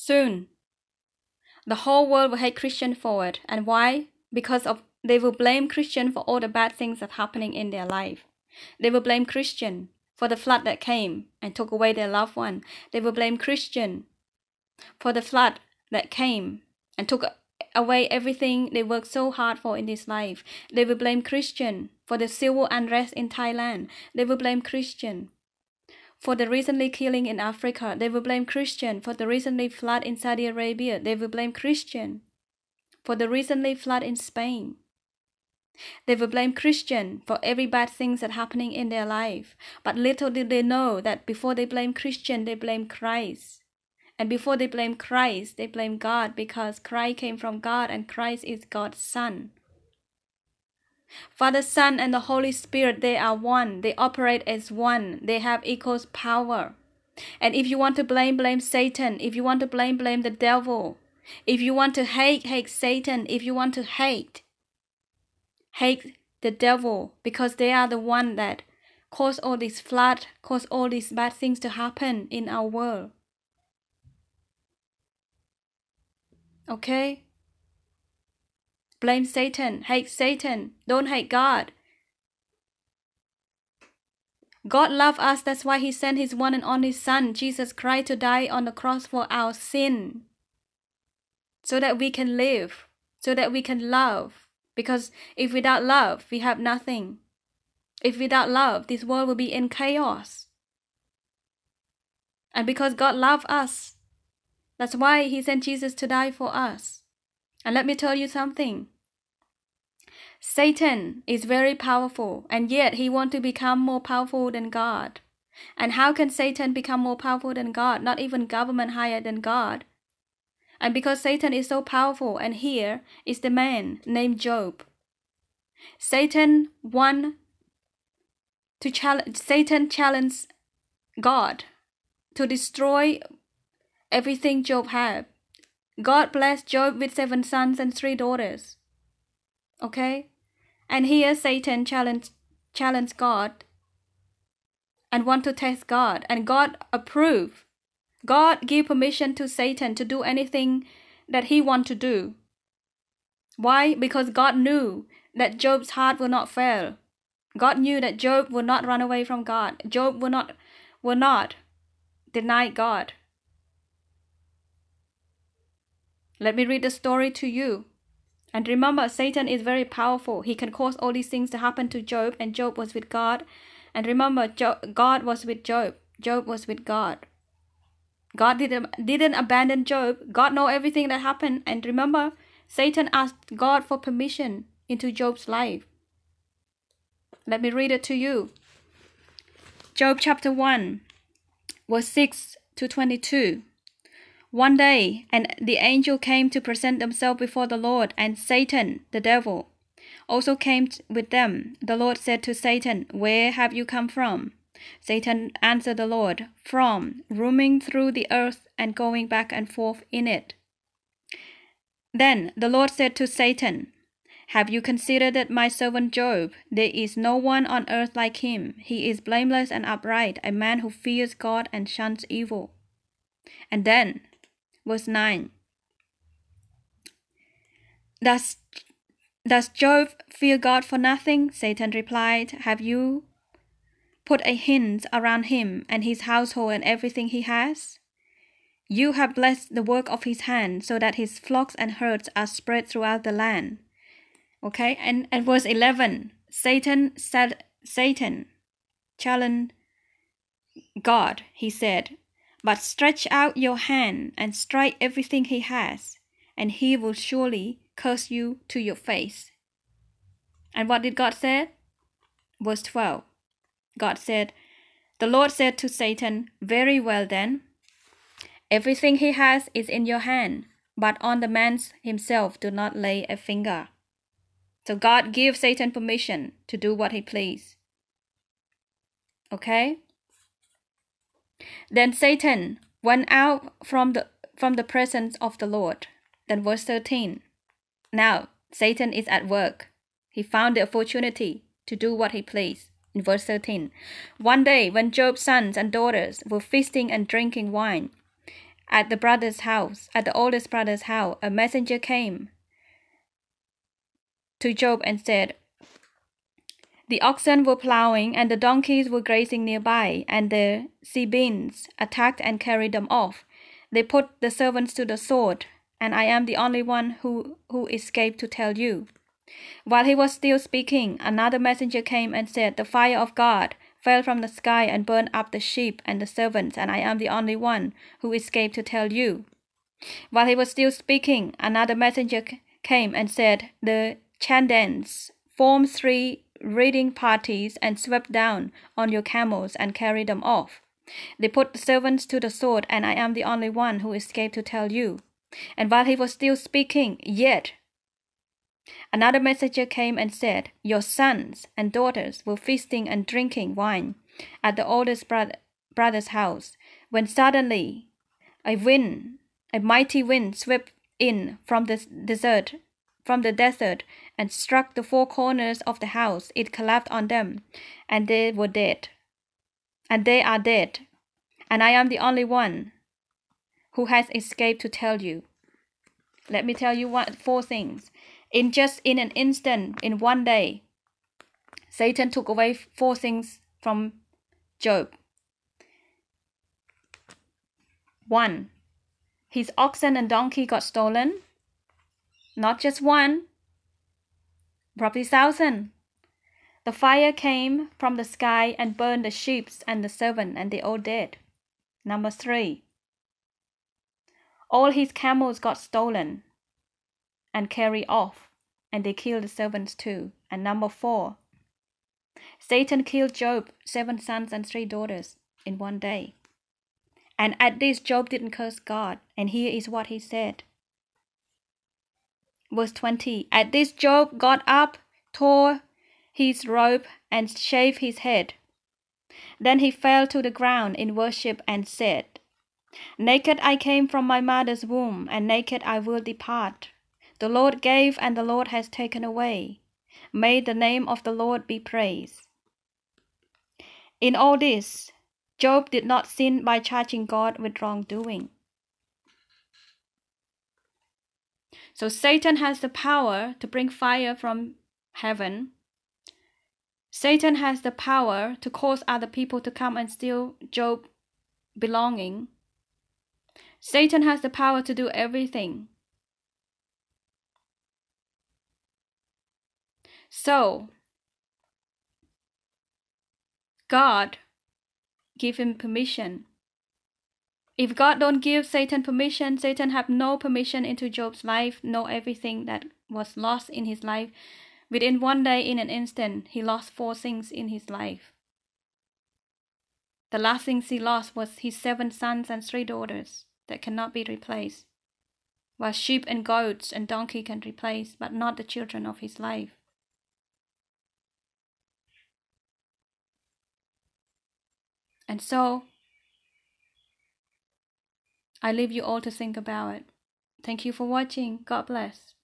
Soon, the whole world will hate Christian for it. And why? Because of they will blame Christian for all the bad things that happening in their life. They will blame Christian for the flood that came and took away their loved one. They will blame Christian for the flood that came and took away everything they worked so hard for in this life. They will blame Christian for the civil unrest in Thailand. They will blame Christian for the recently killing in Africa. They will blame Christian for the recently flood in Saudi Arabia. They will blame Christian for the recently flood in Spain. They will blame Christian for every bad things that happening in their life. But little did they know that before they blame Christian, they blame Christ. And before they blame Christ, they blame God because Christ came from God and Christ is God's Son. Father, Son, and the Holy Spirit, they are one. They operate as one. They have equal power. And if you want to blame, blame Satan. If you want to blame, blame the devil. If you want to hate, hate Satan. If you want to hate, hate the devil because they are the one that cause all this flood, cause all these bad things to happen in our world. Okay? Blame Satan, hate Satan, don't hate God. God loved us, that's why He sent His one and only Son, Jesus Christ, to die on the cross for our sin. So that we can live, so that we can love. Because if without love, we have nothing. If without love, this world will be in chaos. And because God loved us, that's why He sent Jesus to die for us. And let me tell you something. Satan is very powerful, and yet he wants to become more powerful than God. And how can Satan become more powerful than God? Not even government higher than God. And because Satan is so powerful, and here is the man named Job. Satan won to challenge Satan challenged God to destroy everything Job had. God blessed Job with seven sons and three daughters. Okay? And here Satan challenged challenged God and want to test God and God approve. God give permission to Satan to do anything that he want to do. Why? Because God knew that Job's heart will not fail. God knew that Job will not run away from God. Job will not will not deny God. Let me read the story to you. And remember, Satan is very powerful. He can cause all these things to happen to Job, and Job was with God. And remember, God was with Job. Job was with God. God didn't, didn't abandon Job. God know everything that happened. And remember, Satan asked God for permission into Job's life. Let me read it to you. Job chapter 1, verse 6 to 22. One day, and the angel came to present themselves before the Lord, and Satan, the devil, also came with them. The Lord said to Satan, Where have you come from? Satan answered the Lord, From roaming through the earth and going back and forth in it. Then the Lord said to Satan, Have you considered that my servant Job? There is no one on earth like him. He is blameless and upright, a man who fears God and shuns evil. And then verse 9. Does, does Job fear God for nothing? Satan replied, Have you put a hinge around him and his household and everything he has? You have blessed the work of his hand so that his flocks and herds are spread throughout the land. Okay, and, and verse 11 Satan said, Satan challenged God. He said, but stretch out your hand and strike everything he has, and he will surely curse you to your face. And what did God say? Verse 12. God said, The Lord said to Satan, Very well then. Everything he has is in your hand, but on the man himself do not lay a finger. So God gives Satan permission to do what he please. Okay? Then Satan went out from the from the presence of the Lord. Then verse 13. Now Satan is at work. He found the opportunity to do what he pleased. In verse 13. One day when Job's sons and daughters were feasting and drinking wine, at the brother's house, at the oldest brother's house, a messenger came to Job and said, The oxen were plowing and the donkeys were grazing nearby, and the Sabeans attacked and carried them off. They put the servants to the sword, and I am the only one who, who escaped to tell you. While he was still speaking, another messenger came and said, The fire of God fell from the sky and burned up the sheep and the servants, and I am the only one who escaped to tell you. While he was still speaking, another messenger came and said, The Chaldeans formed three raiding parties and swept down on your camels and carried them off. They put the servants to the sword, and I am the only one who escaped to tell you. And while he was still speaking, yet another messenger came and said, Your sons and daughters were feasting and drinking wine at the oldest brother, brother's house, when suddenly a wind, a mighty wind swept in from the desert from the desert and struck the four corners of the house. It collapsed on them, and they were dead. And they are dead. And I am the only one who has escaped to tell you. Let me tell you what four things. In just in an instant, in one day, Satan took away four things from Job. One, his oxen and donkey got stolen. Not just one, probably thousand. The fire came from the sky and burned the sheep and the servant, and they all dead. Number three, all his camels got stolen and carried off, and they killed the servants too. And number four, Satan killed Job, seven sons and three daughters in one day. And at this, Job didn't curse God, and here is what he said. Verse 20 At this, Job got up, tore his robe, and shaved his head. Then he fell to the ground in worship and said, Naked I came from my mother's womb, and naked I will depart. The Lord gave, and the Lord has taken away. May the name of the Lord be praised. In all this, Job did not sin by charging God with wrongdoing. So Satan has the power to bring fire from heaven. Satan has the power to cause other people to come and steal Job belonging. Satan has the power to do everything. So, God give him permission if God don't give Satan permission, Satan have no permission into Job's life, know everything that was lost in his life. Within one day, in an instant, he lost four things in his life. The last things he lost was his seven sons and three daughters that cannot be replaced, while sheep and goats and donkey can replace, but not the children of his life. And so I leave you all to think about it. Thank you for watching. God bless.